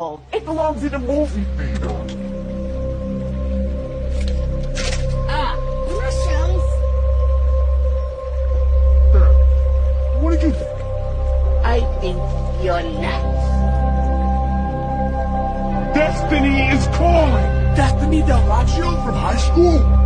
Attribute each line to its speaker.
Speaker 1: It belongs in a movie theater.
Speaker 2: Ah, mushrooms.
Speaker 1: What did you think?
Speaker 2: I think you're nuts.
Speaker 1: Destiny is calling.
Speaker 3: Destiny Del you from high school?